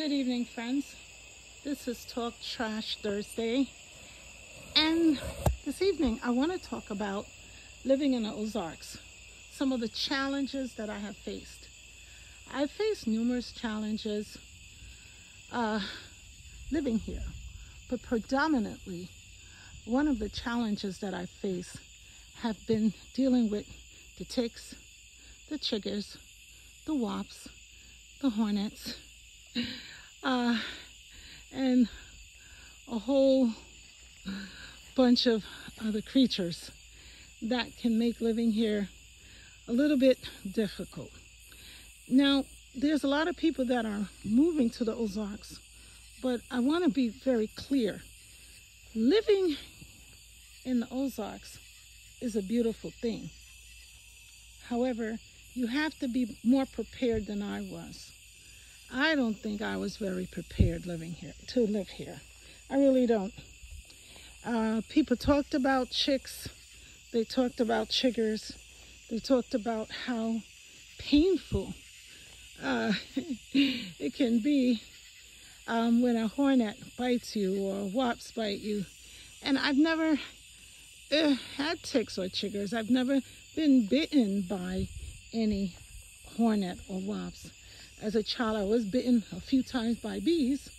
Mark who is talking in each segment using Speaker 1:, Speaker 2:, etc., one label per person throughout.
Speaker 1: Good evening, friends. This is Talk Trash Thursday. And this evening, I want to talk about living in the Ozarks, some of the challenges that I have faced. I've faced numerous challenges uh, living here, but predominantly, one of the challenges that I face have been dealing with the ticks, the chiggers, the wops, the hornets uh, and a whole bunch of other creatures that can make living here a little bit difficult. Now, there's a lot of people that are moving to the Ozarks, but I want to be very clear. Living in the Ozarks is a beautiful thing. However, you have to be more prepared than I was. I don't think I was very prepared living here to live here. I really don't. Uh, people talked about chicks. They talked about chiggers. They talked about how painful uh, it can be um, when a hornet bites you or wasps bite you. And I've never uh, had ticks or chiggers. I've never been bitten by any hornet or wasps as a child, I was bitten a few times by bees,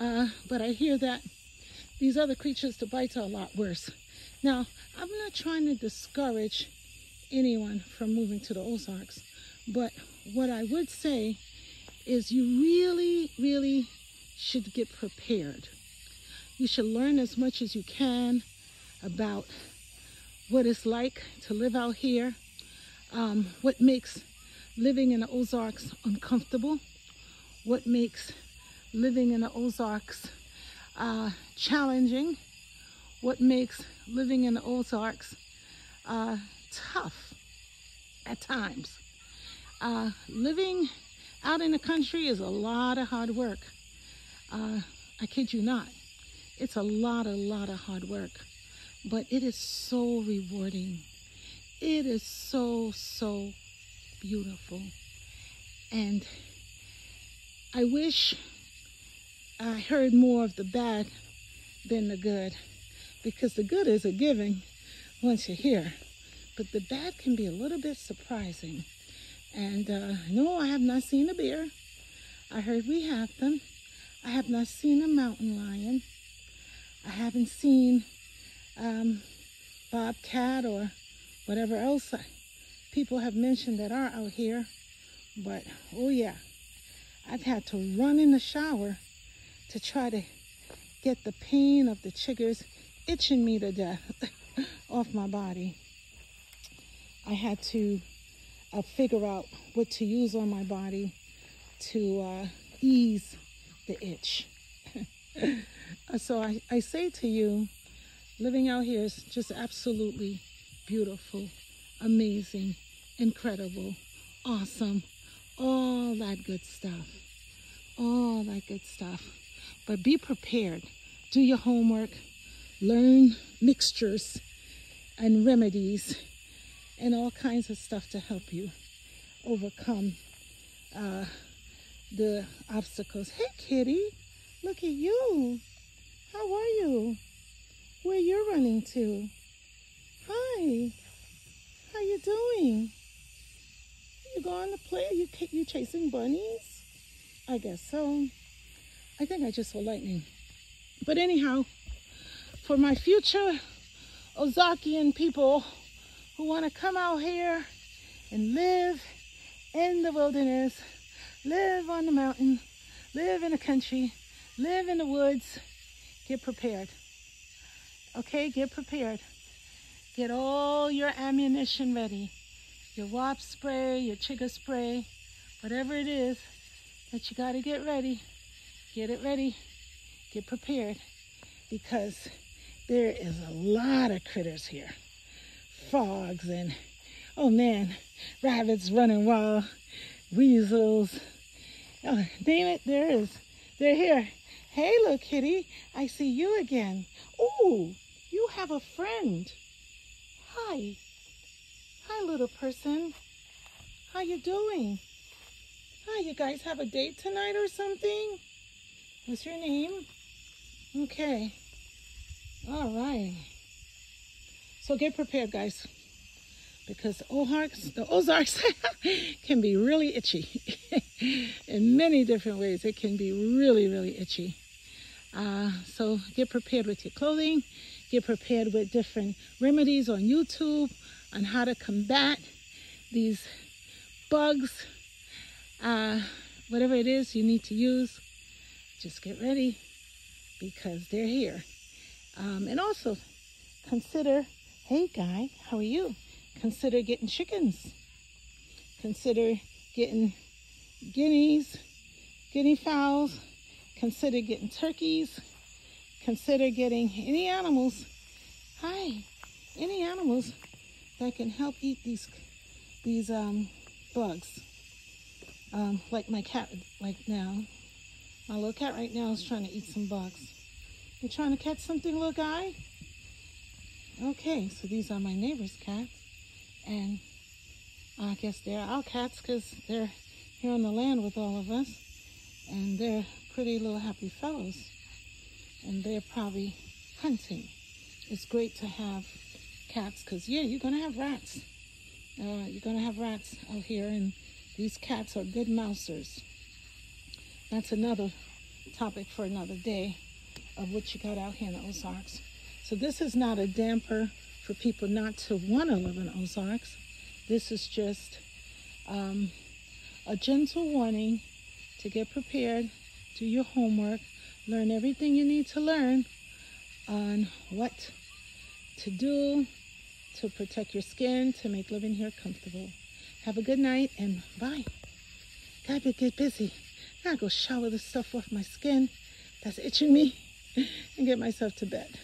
Speaker 1: uh, but I hear that these other creatures, the bites are a lot worse. Now, I'm not trying to discourage anyone from moving to the Ozarks, but what I would say is you really, really should get prepared. You should learn as much as you can about what it's like to live out here, um, what makes living in the Ozarks uncomfortable, what makes living in the Ozarks uh, challenging, what makes living in the Ozarks uh, tough at times. Uh, living out in the country is a lot of hard work. Uh, I kid you not. It's a lot, a lot of hard work, but it is so rewarding. It is so, so beautiful. And I wish I heard more of the bad than the good because the good is a giving once you're here, but the bad can be a little bit surprising. And uh, no, I have not seen a bear. I heard we have them. I have not seen a mountain lion. I haven't seen um, bobcat or whatever else I, people have mentioned that are out here. But oh yeah, I've had to run in the shower to try to get the pain of the chiggers itching me to death off my body. I had to uh, figure out what to use on my body to uh, ease the itch. so I, I say to you, living out here is just absolutely beautiful amazing, incredible, awesome, all that good stuff. All that good stuff. But be prepared. Do your homework. Learn mixtures and remedies and all kinds of stuff to help you overcome uh, the obstacles. Hey, kitty, look at you. How are you? Where you're running to? Hi. How you doing? You going to play? Are you, you chasing bunnies? I guess so. I think I just saw lightning. But anyhow, for my future Ozarkian people who want to come out here and live in the wilderness, live on the mountain, live in the country, live in the woods, get prepared. Okay, get prepared. Get all your ammunition ready. Your wasp spray, your chigger spray, whatever it is that you got to get ready. Get it ready. Get prepared because there is a lot of critters here. Frogs and, oh man, rabbits running wild, weasels. Oh, damn it, there is. They're here. Hey, little kitty, I see you again. Oh, you have a friend. Hi. Hi, little person. How you doing? Hi, you guys have a date tonight or something? What's your name? Okay. All right. So get prepared, guys, because Ozarks, the Ozarks can be really itchy in many different ways. It can be really, really itchy. Uh, so get prepared with your clothing. Get prepared with different remedies on YouTube on how to combat these bugs. Uh, whatever it is you need to use, just get ready because they're here. Um, and also consider, hey guy, how are you? Consider getting chickens. Consider getting guineas, guinea fowls. Consider getting turkeys. Consider getting any animals. Hi, any animals that can help eat these these um, bugs. Um, like my cat, like now. My little cat right now is trying to eat some bugs. You trying to catch something, little guy? Okay, so these are my neighbor's cats. And I guess they're our cats because they're here on the land with all of us. And they're pretty little happy fellows. And they're probably hunting. It's great to have cats because, yeah, you're going to have rats. Uh, you're going to have rats out here. And these cats are good mousers. That's another topic for another day of what you got out here in the Ozarks. So this is not a damper for people not to want to live in Ozarks. This is just um, a gentle warning to get prepared, do your homework, learn everything you need to learn on what to do to protect your skin, to make living here comfortable. Have a good night and bye. Gotta get busy. Gotta go shower the stuff off my skin that's itching me and get myself to bed.